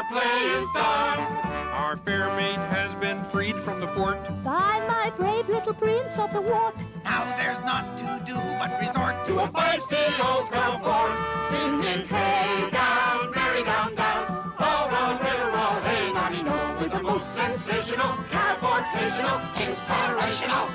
our play is done. Our fair maid has been freed from the fort. By my brave little prince of the wart. Now there's not to do but resort to a feisty old comfort. Singing, hey, down, merry, down, down. All round, riddle, all, hey, naughty, no. With the most sensational, cavortational, inspirational,